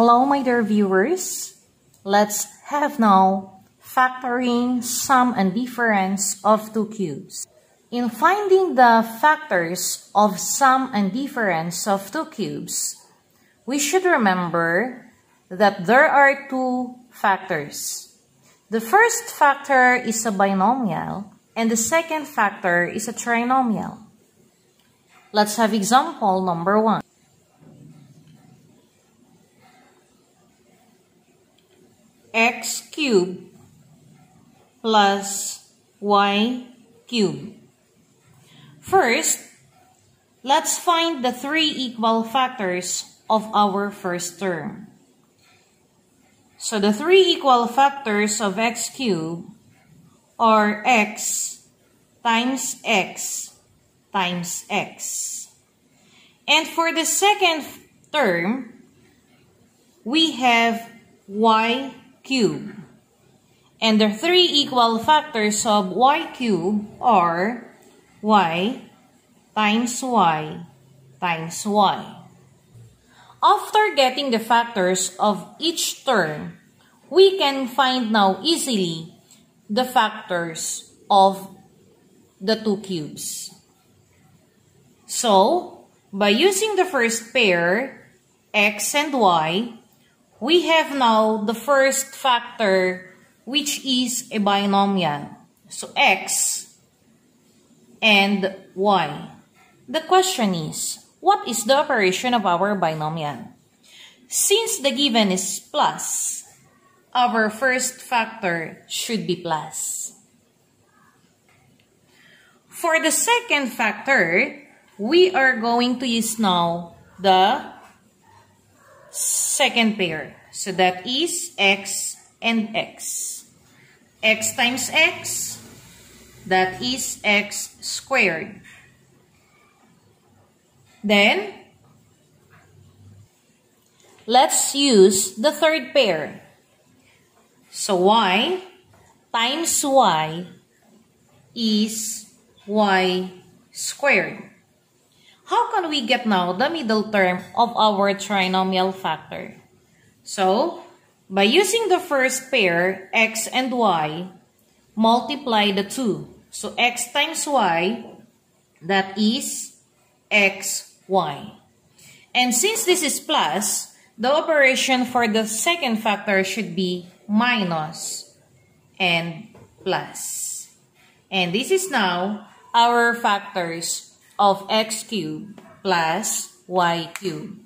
Hello, my dear viewers. Let's have now factoring sum and difference of two cubes. In finding the factors of sum and difference of two cubes, we should remember that there are two factors. The first factor is a binomial and the second factor is a trinomial. Let's have example number one. X cubed plus y cubed. First, let's find the three equal factors of our first term. So the three equal factors of x cubed are x times x times x. And for the second term, we have y cubed. And the three equal factors of y cube are y times y times y. After getting the factors of each term, we can find now easily the factors of the two cubes. So, by using the first pair, x and y, we have now the first factor which is a binomial. So x and y. The question is, what is the operation of our binomial? Since the given is plus, our first factor should be plus. For the second factor, we are going to use now the second pair. So that is x and x. x times x, that is x squared. Then, let's use the third pair. So y times y is y squared. How can we get now the middle term of our trinomial factor? So, by using the first pair, x and y, multiply the two. So, x times y, that is xy. And since this is plus, the operation for the second factor should be minus and plus. And this is now our factors of x cubed plus y cubed.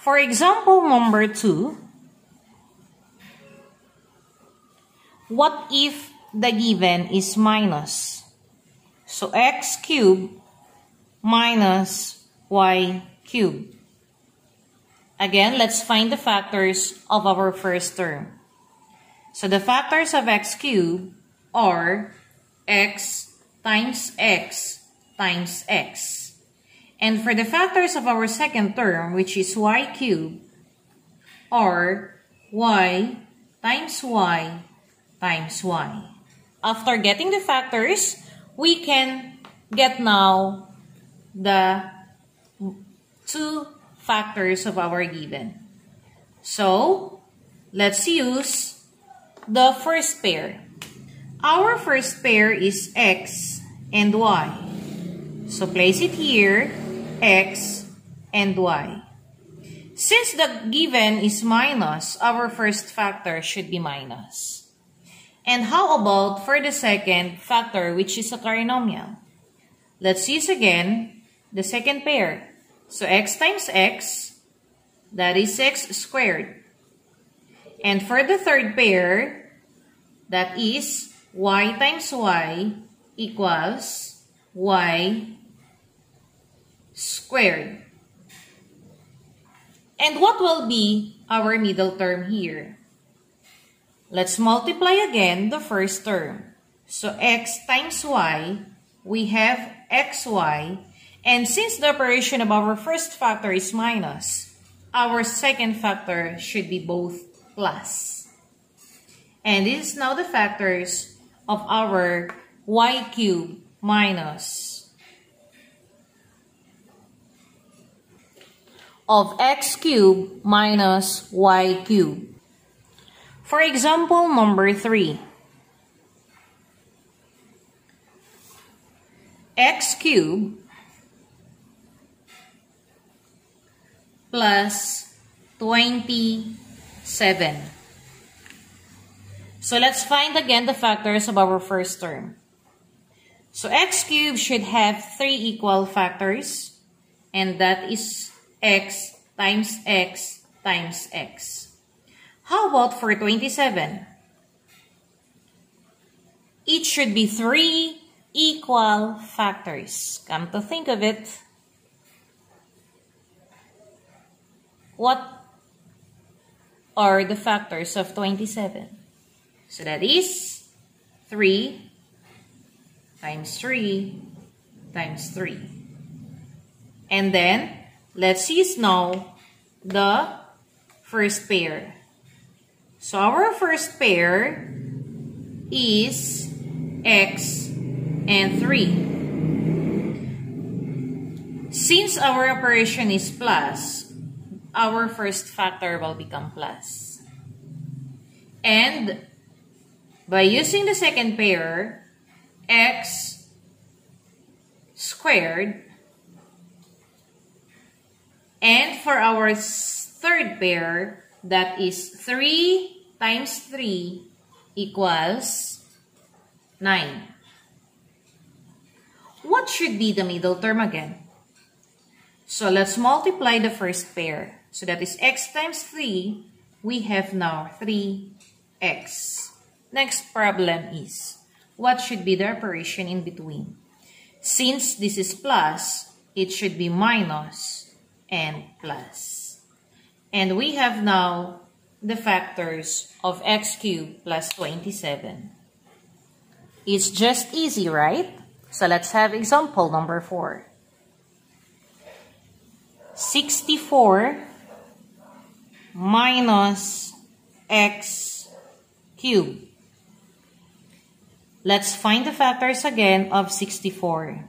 For example number 2, what if the given is minus? So x cubed minus y cubed. Again, let's find the factors of our first term. So the factors of x cubed are x times x times x. And for the factors of our second term, which is y cubed, are y times y times y. After getting the factors, we can get now the two factors of our given. So, let's use the first pair. Our first pair is x and y. So place it here, x and y. Since the given is minus, our first factor should be minus. And how about for the second factor, which is a trinomial? Let's use again the second pair. So x times x, that is x squared. And for the third pair, that is y times y equals y squared. And what will be our middle term here? Let's multiply again the first term. So x times y, we have xy. And since the operation of our first factor is minus, our second factor should be both plus. And this is now the factors of our y cubed minus of x cubed minus y cubed. For example, number 3. x cubed plus 27. So let's find again the factors of our first term. So x cubed should have three equal factors and that is x times x times x. How about for 27? It should be three equal factors. Come to think of it, what are the factors of 27? So that is 3 times 3 times 3. And then, let's use now the first pair. So our first pair is x and 3. Since our operation is plus, our first factor will become plus. And by using the second pair, x squared, and for our third pair, that is 3 times 3 equals 9. What should be the middle term again? So let's multiply the first pair. So that is x times 3. We have now 3x. Next problem is, what should be the operation in between? Since this is plus, it should be minus and plus. And we have now the factors of x cubed plus 27. It's just easy, right? So let's have example number 4. 64 minus x cubed. Let's find the factors again of 64.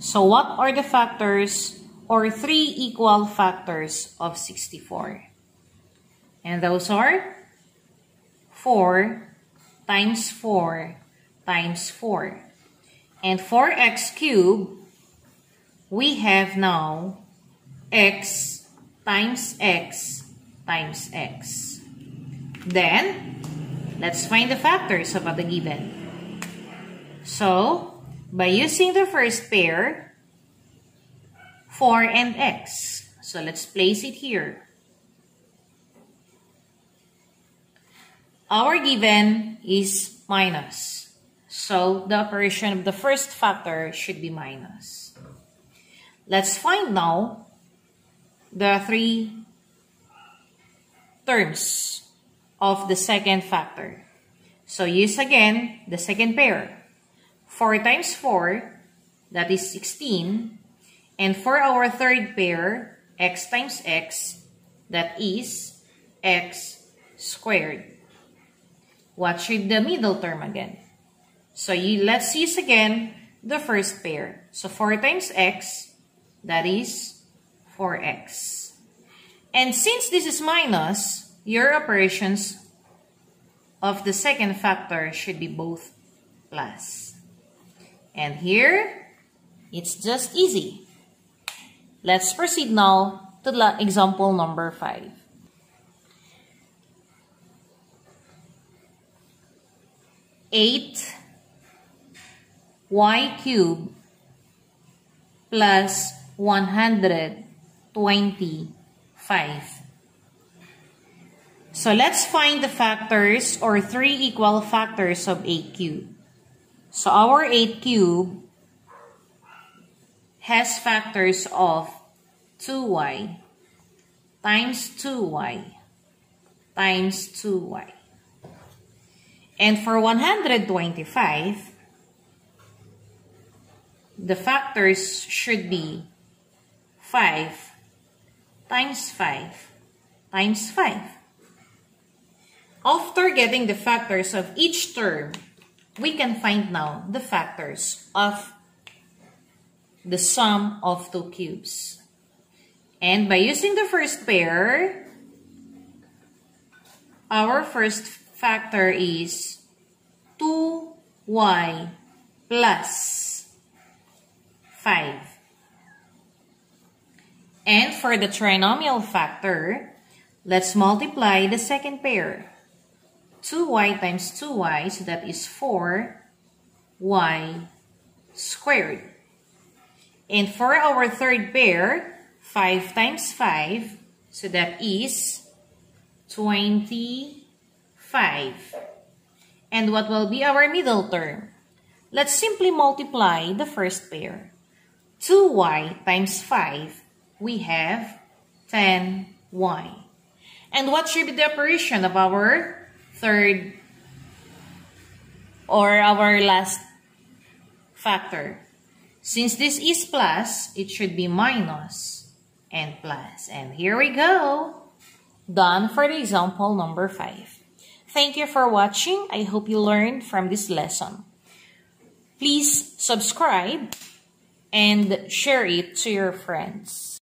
So what are the factors or three equal factors of 64? And those are 4 times 4 times 4. And for x cubed, we have now x times x times x. Then, let's find the factors of the given. So, by using the first pair, 4 and x. So, let's place it here. Our given is minus. So, the operation of the first factor should be minus. Let's find now the three terms of the second factor. So use again the second pair. 4 times 4, that is 16. And for our third pair, x times x, that is x squared. What should the middle term again? So you, let's use again the first pair. So 4 times x, that is 4x. And since this is minus, your operations of the second factor should be both plus. And here, it's just easy. Let's proceed now to the example number 5. Eight y cubed plus 125. So let's find the factors or three equal factors of 8 cubed. So our 8 cubed has factors of 2y times 2y times 2y. And for 125, the factors should be 5 times 5 times 5. After getting the factors of each term, we can find now the factors of the sum of two cubes. And by using the first pair, our first factor is 2y plus 5. And for the trinomial factor, let's multiply the second pair. 2y times 2y, so that is 4y squared. And for our third pair, 5 times 5, so that is 25. And what will be our middle term? Let's simply multiply the first pair. 2y times 5, we have 10y. And what should be the operation of our third or our last factor? Since this is plus, it should be minus and plus. And here we go. Done for the example number 5. Thank you for watching. I hope you learned from this lesson. Please subscribe and share it to your friends.